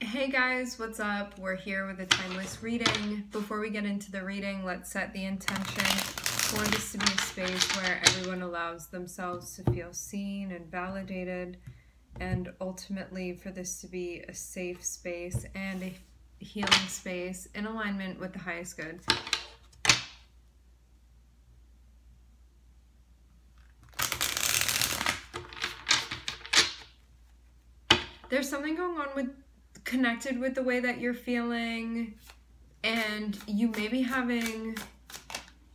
Hey guys, what's up? We're here with a timeless reading. Before we get into the reading, let's set the intention for this to be a space where everyone allows themselves to feel seen and validated, and ultimately for this to be a safe space and a healing space in alignment with the highest good. There's something going on with connected with the way that you're feeling and you may be having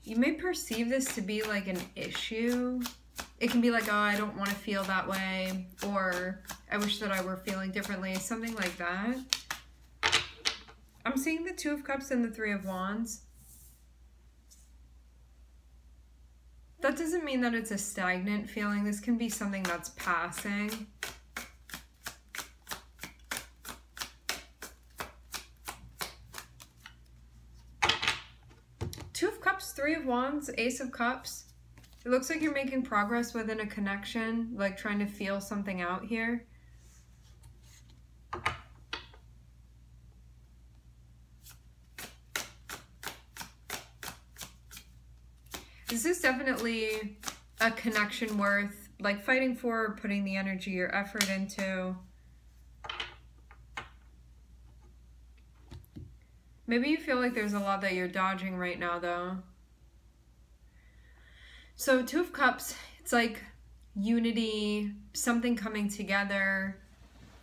you may perceive this to be like an issue. It can be like oh i don't want to feel that way or i wish that i were feeling differently something like that. I'm seeing the two of cups and the three of wands. That doesn't mean that it's a stagnant feeling. This can be something that's passing Three of Wands, Ace of Cups. It looks like you're making progress within a connection, like trying to feel something out here. This is definitely a connection worth like fighting for, putting the energy or effort into. Maybe you feel like there's a lot that you're dodging right now though. So Two of Cups, it's like unity, something coming together.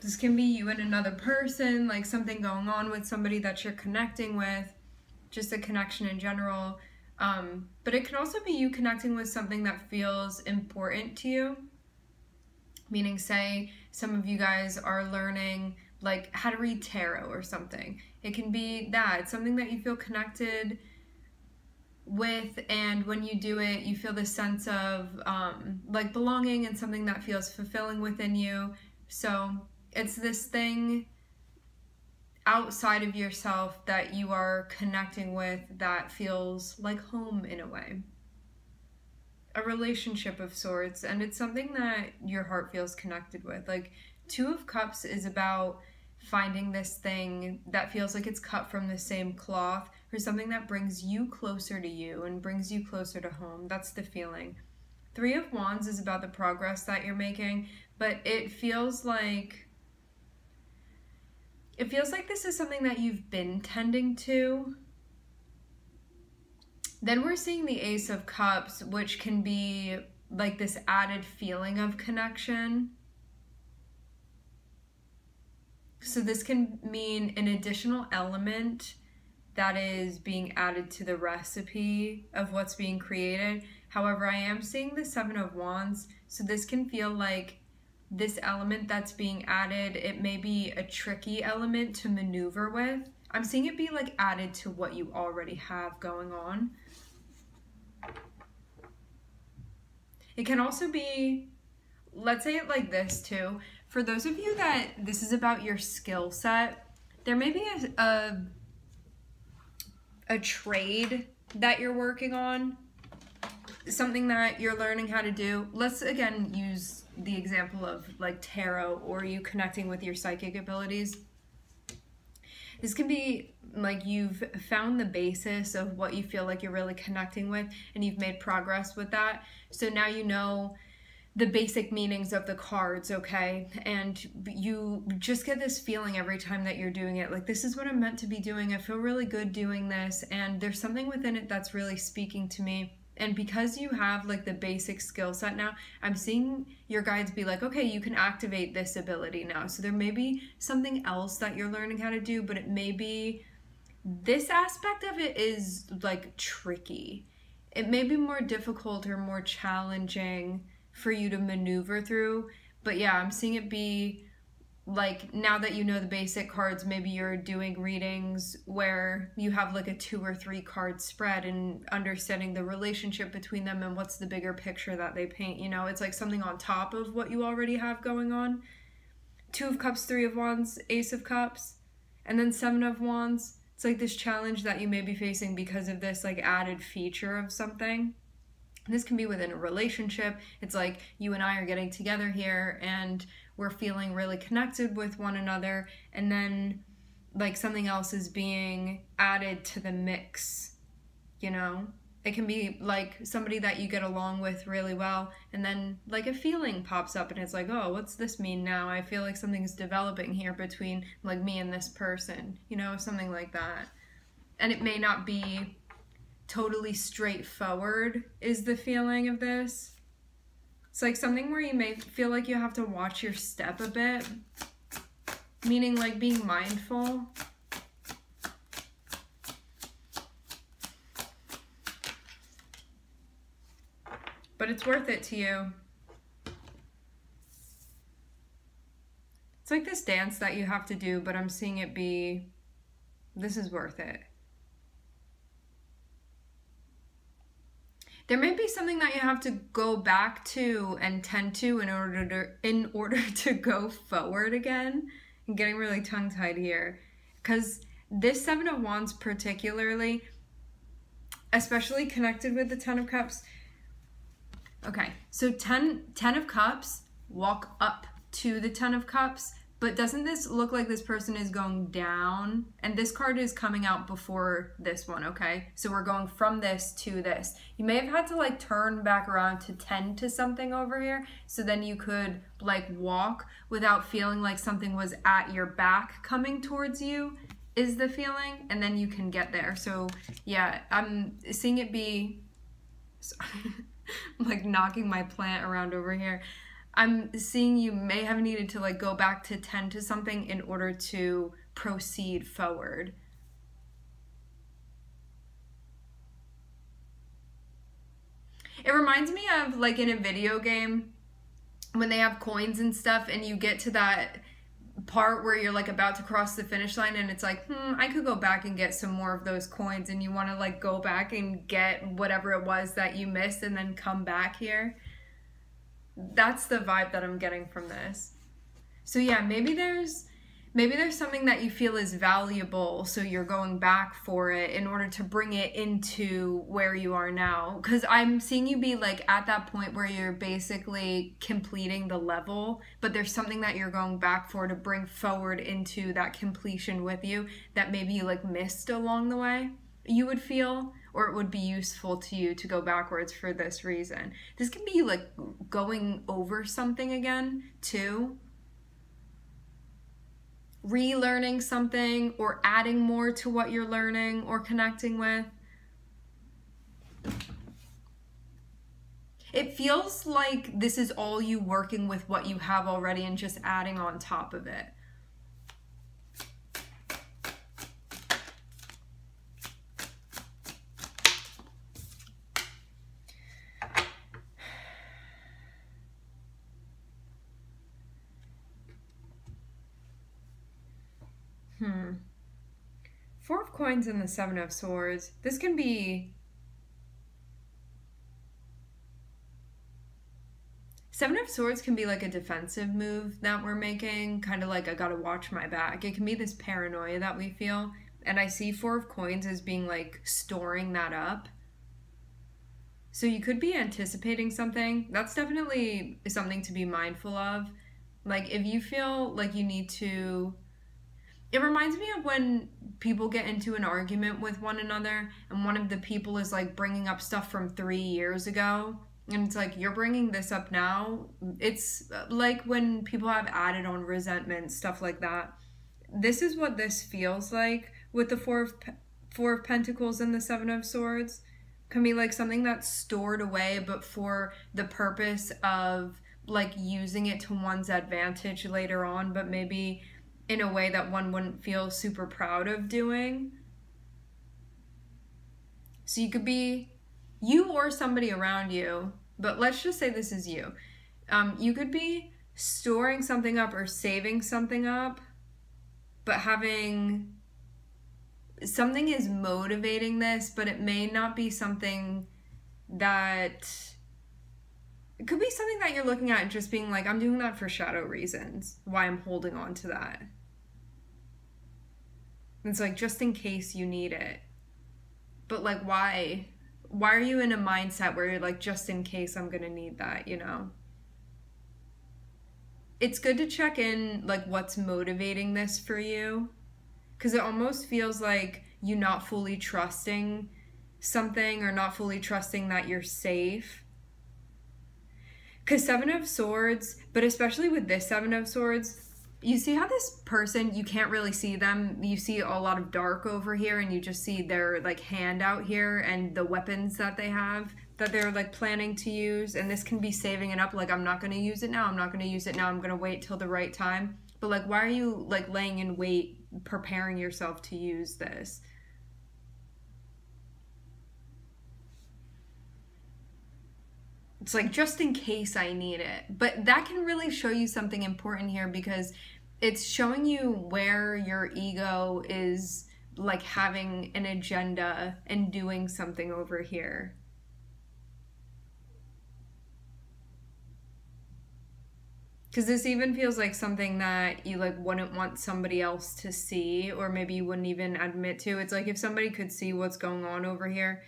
This can be you and another person, like something going on with somebody that you're connecting with, just a connection in general. Um, but it can also be you connecting with something that feels important to you. Meaning, say, some of you guys are learning like how to read tarot or something. It can be that, something that you feel connected with and when you do it you feel this sense of um, like belonging and something that feels fulfilling within you. So it's this thing outside of yourself that you are connecting with that feels like home in a way. A relationship of sorts and it's something that your heart feels connected with. Like two of cups is about finding this thing that feels like it's cut from the same cloth for something that brings you closer to you and brings you closer to home. That's the feeling. Three of Wands is about the progress that you're making, but it feels like it feels like this is something that you've been tending to. Then we're seeing the Ace of Cups, which can be like this added feeling of connection. So this can mean an additional element that is being added to the recipe of what's being created. However, I am seeing the Seven of Wands, so this can feel like this element that's being added, it may be a tricky element to maneuver with. I'm seeing it be like added to what you already have going on. It can also be, let's say it like this too. For those of you that this is about your skill set, there may be a, a a trade that you're working on, something that you're learning how to do. Let's again use the example of like tarot or you connecting with your psychic abilities. This can be like you've found the basis of what you feel like you're really connecting with and you've made progress with that. So now you know the basic meanings of the cards, okay? And you just get this feeling every time that you're doing it like, this is what I'm meant to be doing. I feel really good doing this. And there's something within it that's really speaking to me. And because you have like the basic skill set now, I'm seeing your guides be like, okay, you can activate this ability now. So there may be something else that you're learning how to do, but it may be this aspect of it is like tricky. It may be more difficult or more challenging for you to maneuver through. But yeah, I'm seeing it be like now that you know the basic cards, maybe you're doing readings where you have like a two or three card spread and understanding the relationship between them and what's the bigger picture that they paint. You know, it's like something on top of what you already have going on. Two of Cups, Three of Wands, Ace of Cups, and then Seven of Wands. It's like this challenge that you may be facing because of this like added feature of something. This can be within a relationship. It's like you and I are getting together here and we're feeling really connected with one another and then like something else is being added to the mix, you know? It can be like somebody that you get along with really well, and then like a feeling pops up, and it's like, oh, what's this mean now? I feel like something's developing here between like me and this person, you know, something like that. And it may not be totally straightforward, is the feeling of this. It's like something where you may feel like you have to watch your step a bit, meaning like being mindful but it's worth it to you. It's like this dance that you have to do, but I'm seeing it be this is worth it. There may be something that you have to go back to and tend to in order to in order to go forward again. I'm getting really tongue tied here. Because this Seven of Wands particularly, especially connected with the Ten of Cups, Okay, so 10, 10 of Cups, walk up to the Ten of Cups, but doesn't this look like this person is going down? And this card is coming out before this one, okay? So we're going from this to this. You may have had to like turn back around to tend to something over here, so then you could like walk without feeling like something was at your back coming towards you is the feeling, and then you can get there. So yeah, I'm seeing it be... like knocking my plant around over here. I'm seeing you may have needed to like go back to tend to something in order to proceed forward. It reminds me of like in a video game when they have coins and stuff and you get to that part where you're like about to cross the finish line and it's like, hmm, I could go back and get some more of those coins and you want to like go back and get whatever it was that you missed and then come back here. That's the vibe that I'm getting from this. So yeah, maybe there's maybe there's something that you feel is valuable so you're going back for it in order to bring it into where you are now because i'm seeing you be like at that point where you're basically completing the level but there's something that you're going back for to bring forward into that completion with you that maybe you like missed along the way you would feel or it would be useful to you to go backwards for this reason this can be like going over something again too relearning something or adding more to what you're learning or connecting with. It feels like this is all you working with what you have already and just adding on top of it. Hmm. Four of coins and the seven of swords. This can be... Seven of Swords can be like a defensive move that we're making, kind of like I gotta watch my back. It can be this paranoia that we feel, and I see Four of Coins as being like storing that up. So you could be anticipating something. That's definitely something to be mindful of. Like if you feel like you need to it reminds me of when people get into an argument with one another and one of the people is like bringing up stuff from three years ago and it's like you're bringing this up now? It's uh, like when people have added on resentment stuff like that. This is what this feels like with the four of four of pentacles and the seven of swords. Can be like something that's stored away but for the purpose of like using it to one's advantage later on but maybe in a way that one wouldn't feel super proud of doing. So you could be you or somebody around you, but let's just say this is you. Um, you could be storing something up or saving something up, but having something is motivating this, but it may not be something that it could be something that you're looking at and just being like, I'm doing that for shadow reasons, why I'm holding on to that. It's like just in case you need it. But like why? Why are you in a mindset where you're like just in case I'm going to need that, you know? it's good to check in like what's motivating this for you because it almost feels like you not fully trusting something or not fully trusting that you're safe because seven of swords but especially with this seven of swords you see how this person you can't really see them. You see a lot of dark over here and you just see their like hand out here and the weapons that they have that they're like planning to use. And this can be saving it up. Like i'm not going to use it now. I'm not going to use it now. I'm going to wait till the right time. But like why are you like laying in wait preparing yourself to use this it's like just in case I need it. But that can really show you something important here because it's showing you where your ego is like having an agenda and doing something over here. Because this even feels like something that you like wouldn't want somebody else to see or maybe you wouldn't even admit to. It's like if somebody could see what's going on over here,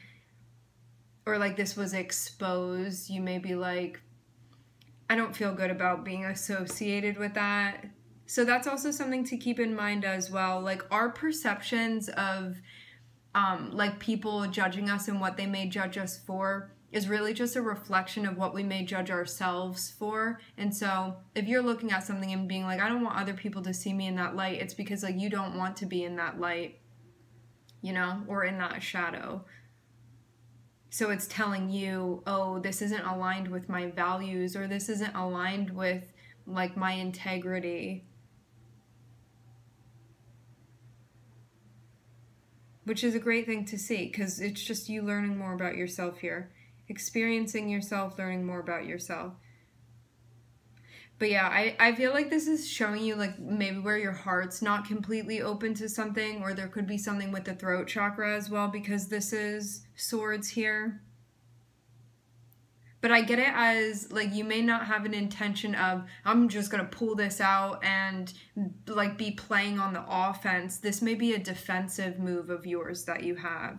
or like this was exposed, you may be like, I don't feel good about being associated with that. So that's also something to keep in mind as well. Like our perceptions of um, like people judging us and what they may judge us for is really just a reflection of what we may judge ourselves for. And so if you're looking at something and being like, I don't want other people to see me in that light, it's because like you don't want to be in that light, you know, or in that shadow. So it's telling you, oh, this isn't aligned with my values or this isn't aligned with like my integrity. Which is a great thing to see because it's just you learning more about yourself here, experiencing yourself, learning more about yourself. But yeah, I, I feel like this is showing you like maybe where your heart's not completely open to something or there could be something with the throat chakra as well because this is swords here. But I get it as like you may not have an intention of I'm just going to pull this out and like be playing on the offense. This may be a defensive move of yours that you have.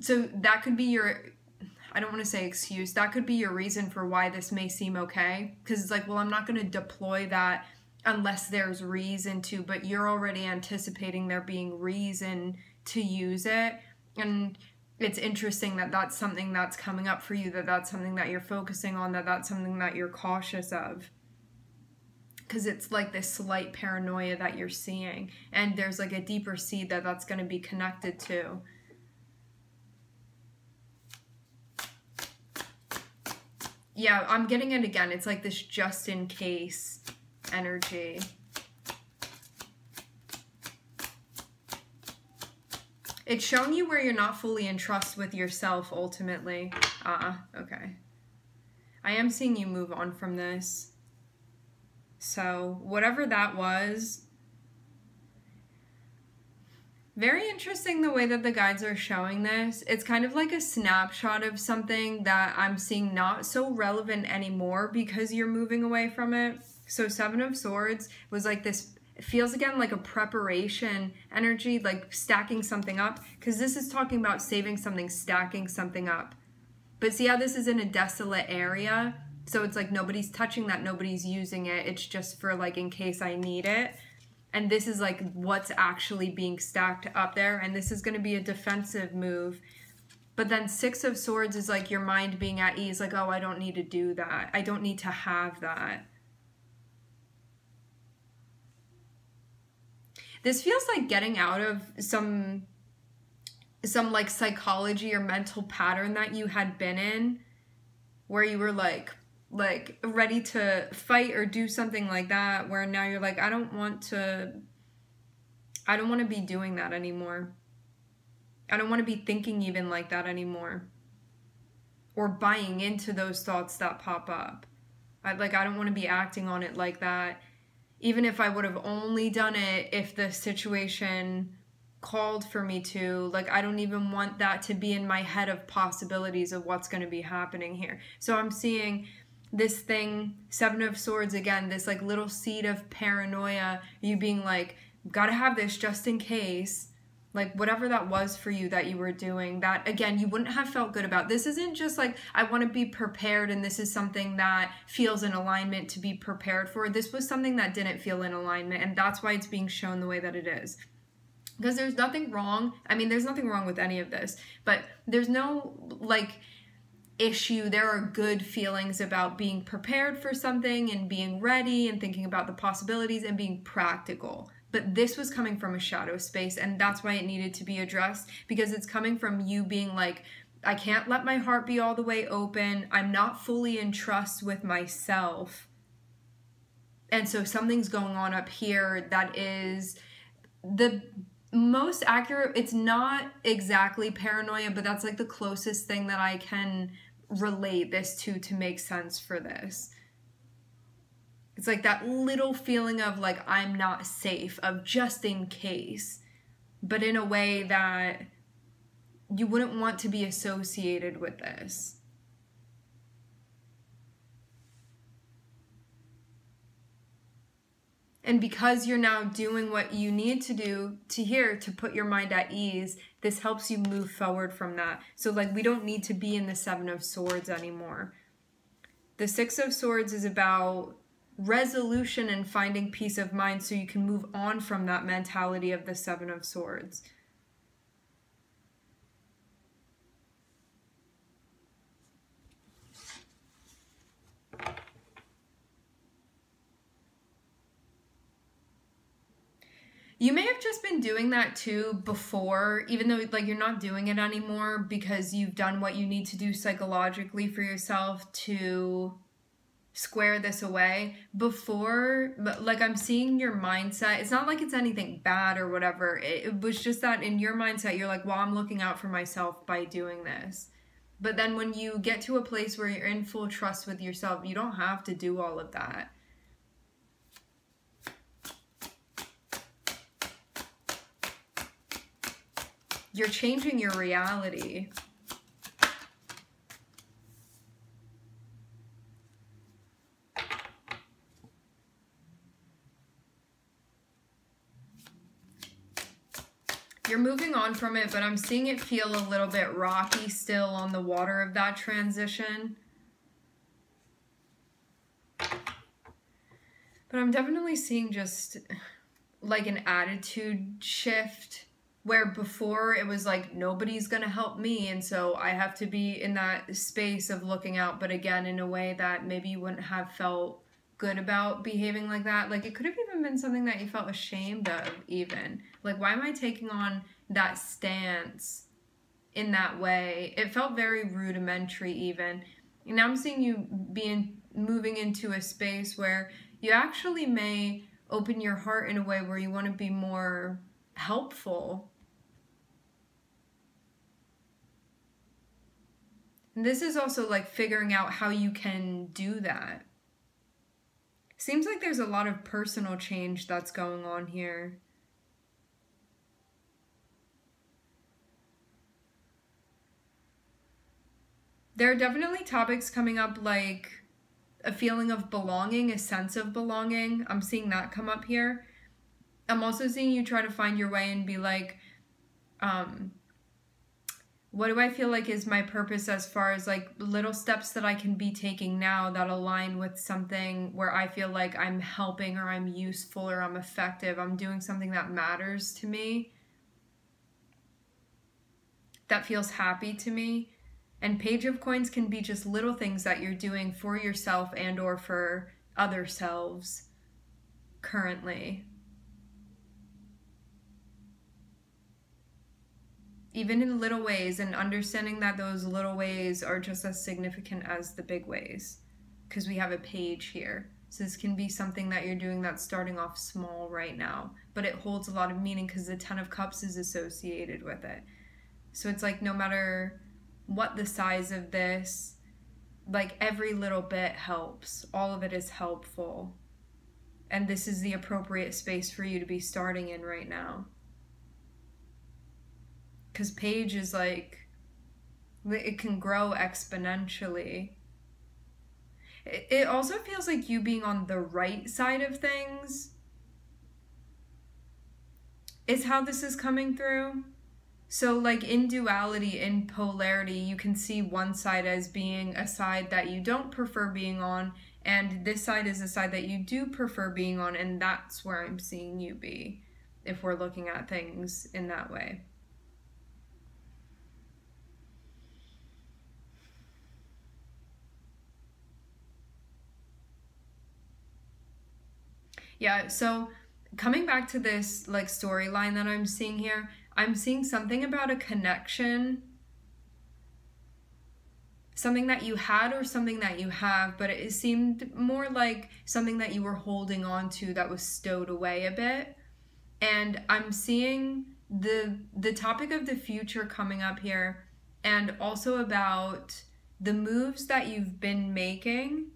So that could be your I don't want to say excuse, that could be your reason for why this may seem okay. Because it's like, well, I'm not going to deploy that unless there's reason to, but you're already anticipating there being reason to use it. And it's interesting that that's something that's coming up for you, that that's something that you're focusing on, that that's something that you're cautious of. Because it's like this slight paranoia that you're seeing. And there's like a deeper seed that that's going to be connected to. yeah, I'm getting it again. It's like this just in case energy. It's showing you where you're not fully in trust with yourself ultimately. Ah, uh, okay. I am seeing you move on from this. So, whatever that was, very interesting the way that the guides are showing this. It's kind of like a snapshot of something that I'm seeing not so relevant anymore because you're moving away from it. So Seven of Swords was like this, feels again like a preparation energy, like stacking something up. Because this is talking about saving something, stacking something up. But see how this is in a desolate area? So it's like nobody's touching that, nobody's using it. It's just for like in case I need it and this is like what's actually being stacked up there and this is going to be a defensive move but then six of swords is like your mind being at ease like oh i don't need to do that i don't need to have that this feels like getting out of some some like psychology or mental pattern that you had been in where you were like like ready to fight or do something like that where now you're like I don't want to I don't want to be doing that anymore. I don't want to be thinking even like that anymore. Or buying into those thoughts that pop up. I like I don't want to be acting on it like that even if I would have only done it if the situation called for me to like I don't even want that to be in my head of possibilities of what's going to be happening here. So I'm seeing this thing, Seven of Swords again, this like little seed of paranoia, you being like, gotta have this just in case. Like whatever that was for you that you were doing that again you wouldn't have felt good about. This isn't just like i want to be prepared and this is something that feels in alignment to be prepared for. This was something that didn't feel in alignment and that's why it's being shown the way that it is. Because there's nothing wrong i mean there's nothing wrong with any of this but there's no like issue. There are good feelings about being prepared for something and being ready and thinking about the possibilities and being practical but this was coming from a shadow space and that's why it needed to be addressed because it's coming from you being like I can't let my heart be all the way open. I'm not fully in trust with myself. And so something's going on up here that is the most accurate. It's not exactly paranoia, but that's like the closest thing that I can relate this to to make sense for this. It's like that little feeling of like I'm not safe, of just in case, but in a way that you wouldn't want to be associated with this. And because you're now doing what you need to do to here to put your mind at ease, this helps you move forward from that. So, like, we don't need to be in the Seven of Swords anymore. The Six of Swords is about resolution and finding peace of mind so you can move on from that mentality of the Seven of Swords. You may have just been doing that too before, even though like you're not doing it anymore because you've done what you need to do psychologically for yourself to square this away before but like i'm seeing your mindset. It's not like it's anything bad or whatever. It, it, was just that in your mindset you're like well i'm looking out for myself by doing this. But then when you get to a place where you're in full trust with yourself you don't have to do all of that. You're changing your reality You're moving on from it, but I'm seeing it feel a little bit rocky still on the water of that transition. But I'm definitely seeing just like an attitude shift where before it was like nobody's gonna help me and so i have to be in that space of looking out but again in a way that maybe you wouldn't have felt good about behaving like that. Like it could have even been something that you felt ashamed of, even. Like, why am I taking on that stance in that way? It felt very rudimentary, even. And now I'm seeing you being moving into a space where you actually may open your heart in a way where you want to be more helpful. And this is also like figuring out how you can do that Seems like there's a lot of personal change that's going on here. There are definitely topics coming up like a feeling of belonging, a sense of belonging. I'm seeing that come up here. I'm also seeing you try to find your way and be like, um, what do I feel like is my purpose as far as like little steps that I can be taking now that align with something where I feel like I'm helping or I'm useful or I'm effective. I'm doing something that matters to me. That feels happy to me. And page of coins can be just little things that you're doing for yourself and or for other selves currently. Even in little ways and understanding that those little ways are just as significant as the big ways. Because we have a page here. So this can be something that you're doing that's starting off small right now but it holds a lot of meaning because the ten of cups is associated with it. So it's like no matter what the size of this like every little bit helps. All of it is helpful. And this is the appropriate space for you to be starting in right now because page is like it can grow exponentially it also feels like you being on the right side of things is how this is coming through. So, like in duality, in polarity, you can see one side as being a side that you don't prefer being on, and this side is a side that you do prefer being on, and that's where I'm seeing you be if we're looking at things in that way. Yeah, so coming back to this like storyline that I'm seeing here, I'm seeing something about a connection. Something that you had or something that you have, but it seemed more like something that you were holding on to that was stowed away a bit. And I'm seeing the the topic of the future coming up here and also about the moves that you've been making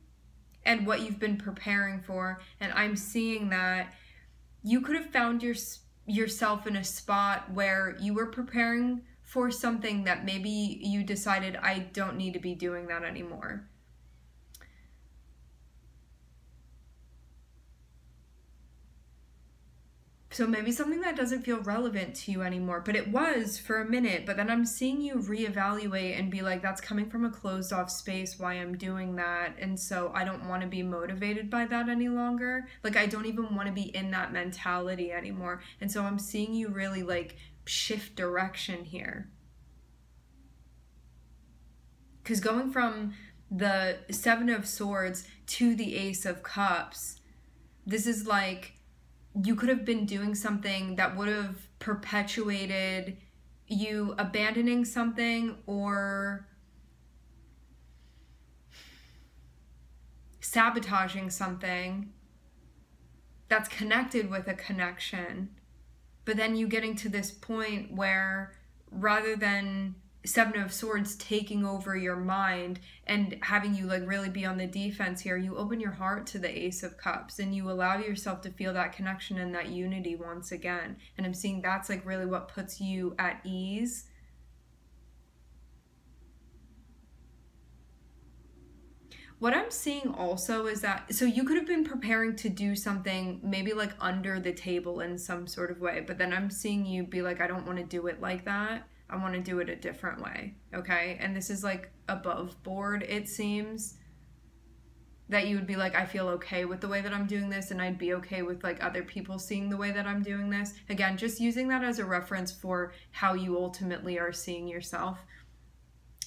and what you've been preparing for and i'm seeing that you could have found your, yourself in a spot where you were preparing for something that maybe you decided i don't need to be doing that anymore So maybe something that doesn't feel relevant to you anymore, but it was for a minute. But then I'm seeing you reevaluate and be like, that's coming from a closed off space, why I'm doing that. And so I don't want to be motivated by that any longer. Like, I don't even want to be in that mentality anymore. And so I'm seeing you really like shift direction here. Because going from the Seven of Swords to the Ace of Cups, this is like you could have been doing something that would have perpetuated you abandoning something or sabotaging something that's connected with a connection. But then you getting to this point where rather than seven of swords taking over your mind and having you like really be on the defense here you open your heart to the ace of cups and you allow yourself to feel that connection and that unity once again and i'm seeing that's like really what puts you at ease what I'm seeing also is that so you could have been preparing to do something maybe like under the table in some sort of way, but then I'm seeing you be like, I don't want to do it like that. I want to do it a different way. Okay. And this is like above board, it seems. That you would be like, I feel okay with the way that I'm doing this, and I'd be okay with like other people seeing the way that I'm doing this. Again, just using that as a reference for how you ultimately are seeing yourself.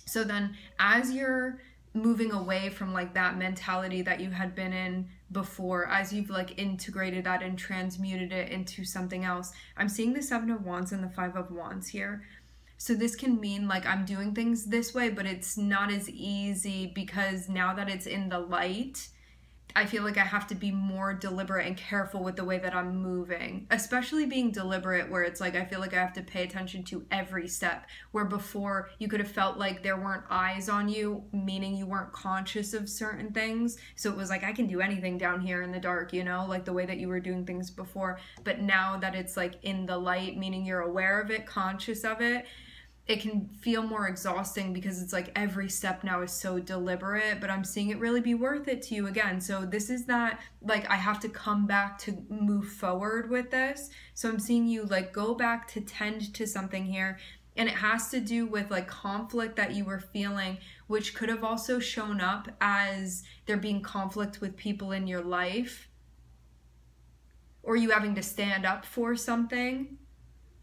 So then, as you're moving away from like that mentality that you had been in before as you've like integrated that and transmuted it into something else i'm seeing the seven of wands and the five of wands here so this can mean like I'm doing things this way, but it's not as easy because now that it's in the light, I feel like I have to be more deliberate and careful with the way that I'm moving, especially being deliberate where it's like I feel like I have to pay attention to every step. Where before you could have felt like there weren't eyes on you, meaning you weren't conscious of certain things. So it was like I can do anything down here in the dark, you know, like the way that you were doing things before. But now that it's like in the light, meaning you're aware of it, conscious of it, it can feel more exhausting because it's like every step now is so deliberate, but I'm seeing it really be worth it to you again. So this is that like I have to come back to move forward with this. So I'm seeing you like go back to tend to something here and it has to do with like conflict that you were feeling which could have also shown up as there being conflict with people in your life or you having to stand up for something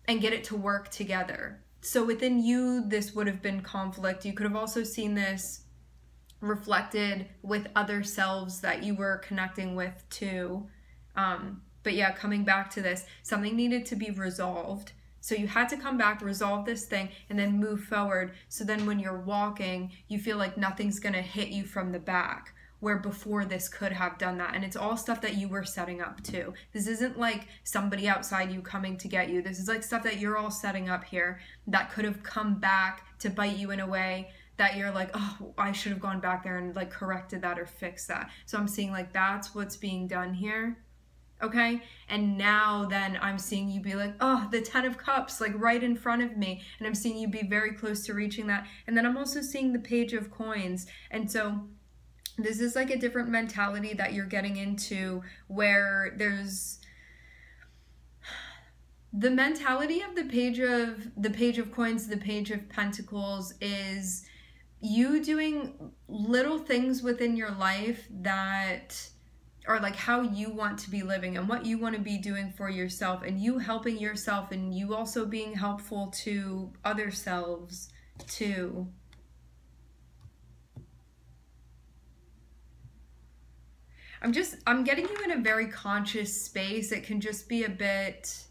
and get it to work together so within you, this would have been conflict. You could have also seen this reflected with other selves that you were connecting with too. Um, but yeah, coming back to this, something needed to be resolved. So you had to come back, resolve this thing, and then move forward. So then when you're walking, you feel like nothing's going to hit you from the back where before this could have done that. And it's all stuff that you were setting up too. This isn't like somebody outside you coming to get you. This is like stuff that you're all setting up here that could have come back to bite you in a way that you're like, oh, I should have gone back there and like corrected that or fixed that. So I'm seeing like that's what's being done here. Okay. And now then I'm seeing you be like, oh, the 10 of cups, like right in front of me. And I'm seeing you be very close to reaching that. And then I'm also seeing the page of coins. And so this is like a different mentality that you're getting into where there's the mentality of the page of the page of coins, the page of pentacles is you doing little things within your life that are like how you want to be living and what you want to be doing for yourself and you helping yourself and you also being helpful to other selves too. I'm just I'm getting you in a very conscious space. It can just be a bit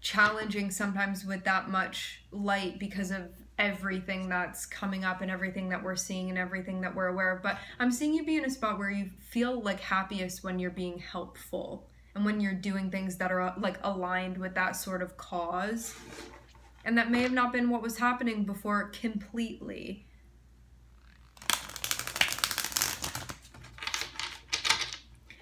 challenging sometimes with that much light because of everything that's coming up and everything that we're seeing and everything that we're aware of. But I'm seeing you be in a spot where you feel like happiest when you're being helpful and when you're doing things that are like aligned with that sort of cause. And that may have not been what was happening before completely.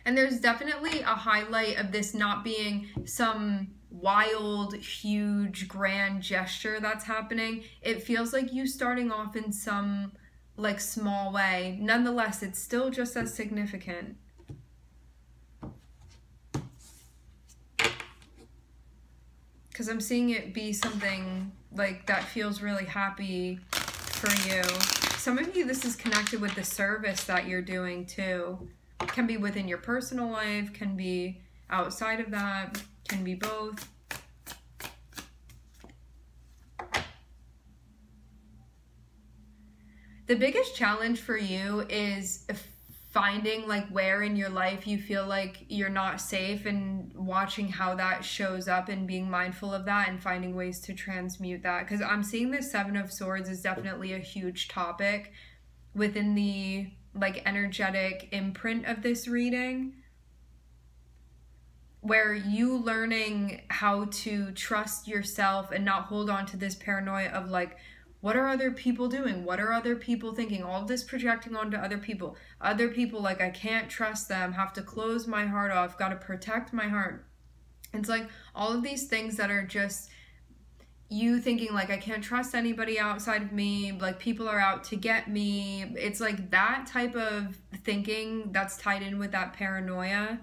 And there's definitely a highlight of this not being some wild, huge, grand gesture that's happening. It feels like you starting off in some like small way. Nonetheless, it's still just as significant. Because I'm seeing it be something like that feels really happy for you. Some of you, this is connected with the service that you're doing too. Can be within your personal life, can be outside of that, can be both. The biggest challenge for you is finding like where in your life you feel like you're not safe and watching how that shows up and being mindful of that and finding ways to transmute that because i'm seeing the seven of swords is definitely a huge topic within the like energetic imprint of this reading where you learning how to trust yourself and not hold on to this paranoia of like what are other people doing? What are other people thinking? All this projecting onto other people. Other people like i can't trust them have to close my heart off got to protect my heart. It's like all of these things that are just you thinking like I can't trust anybody outside of me, like people are out to get me. It's like that type of thinking that's tied in with that paranoia.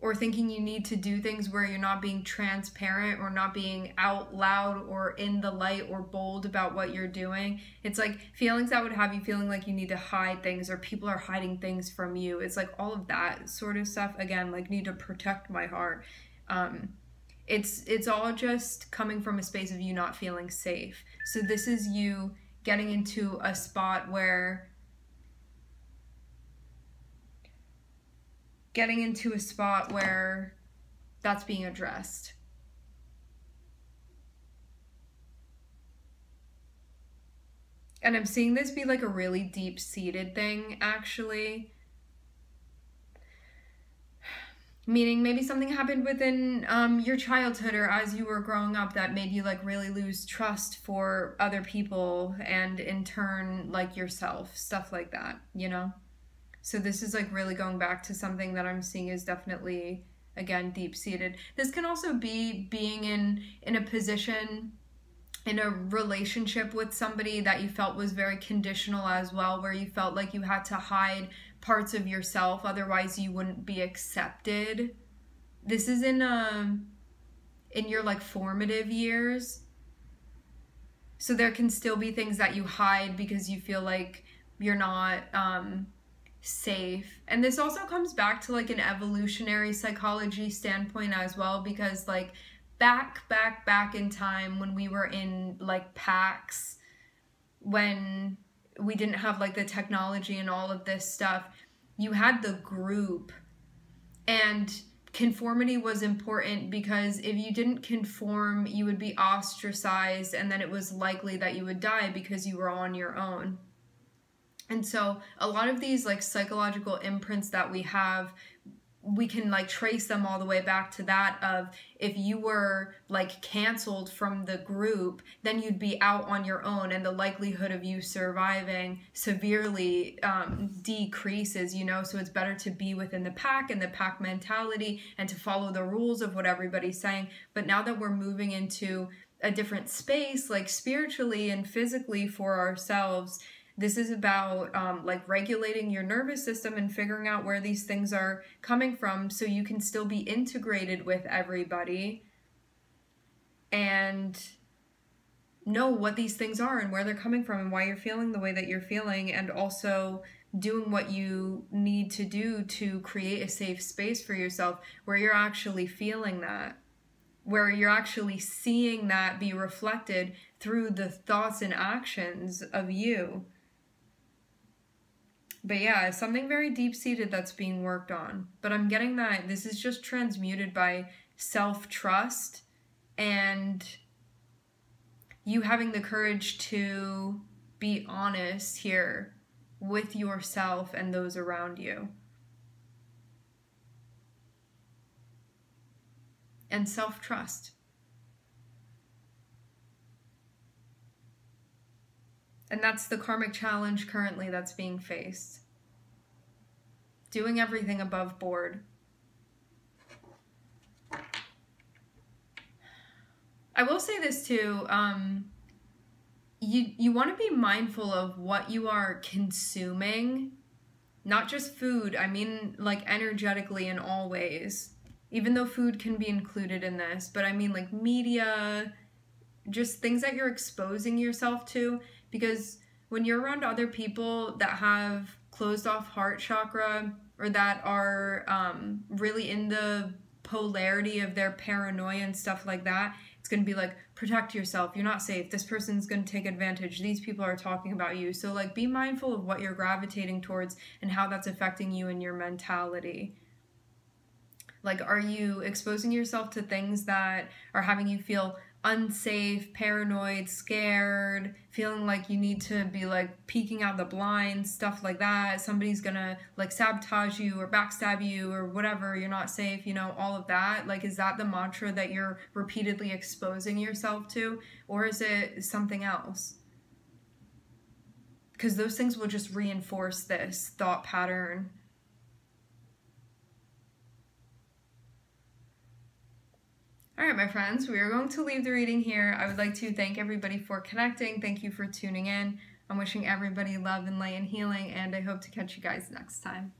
Or thinking you need to do things where you're not being transparent or not being out loud or in the light or bold about what you're doing. It's like feelings that would have you feeling like you need to hide things or people are hiding things from you. It's like all of that sort of stuff. Again, like need to protect my heart um, it's it's all just coming from a space of you not feeling safe. So this is you getting into a spot where getting into a spot where that's being addressed. And I'm seeing this be like a really deep seated thing actually meaning maybe something happened within um, your childhood or as you were growing up that made you like really lose trust for other people and in turn like yourself stuff like that you know? So this is like really going back to something that i'm seeing is definitely again deep seated this can also be being in in a position in a relationship with somebody that you felt was very conditional as well where you felt like you had to hide parts of yourself otherwise you wouldn't be accepted. This is in um in your like formative years. So there can still be things that you hide because you feel like you're not um safe. And this also comes back to like an evolutionary psychology standpoint as well because like back back back in time when we were in like packs when we didn't have like the technology and all of this stuff, you had the group. And conformity was important because if you didn't conform, you would be ostracized, and then it was likely that you would die because you were on your own. And so, a lot of these like psychological imprints that we have we can like trace them all the way back to that of if you were like canceled from the group then you'd be out on your own and the likelihood of you surviving severely um, decreases you know? So it's better to be within the pack and the pack mentality and to follow the rules of what everybody's saying. But now that we're moving into a different space like spiritually and physically for ourselves This is about um, like regulating your nervous system and figuring out where these things are coming from so you can still be integrated with everybody and know what these things are and where they're coming from and why you're feeling the way that you're feeling and also doing what you need to do to create a safe space for yourself where you're actually feeling that where you're actually seeing that be reflected through the thoughts and actions of you but yeah something very deep seated that's being worked on but i'm getting that this is just transmuted by self trust and you having the courage to be honest here with yourself and those around you. And self trust. And that's the karmic challenge currently that's being faced. Doing everything above board. I will say this too. Um, you you want to be mindful of what you are consuming, not just food. I mean, like energetically in all ways. Even though food can be included in this, but I mean like media, just things that you're exposing yourself to. Because when you're around other people that have closed off heart chakra or that are um, really in the polarity of their paranoia and stuff like that, it's going to be like protect yourself. You're not safe. This person's going to take advantage. These people are talking about you. So like be mindful of what you're gravitating towards and how that's affecting you and your mentality. Like are you exposing yourself to things that are having you feel unsafe, paranoid, scared, feeling like you need to be like peeking out the blinds, stuff like that. Somebody's gonna like sabotage you or backstab you or whatever, you're not safe, you know, all of that. Like, is that the mantra that you're repeatedly exposing yourself to? Or is it something else? Because those things will just reinforce this thought pattern All right, my friends, we are going to leave the reading here. I would like to thank everybody for connecting. Thank you for tuning in. I'm wishing everybody love and light and healing, and I hope to catch you guys next time.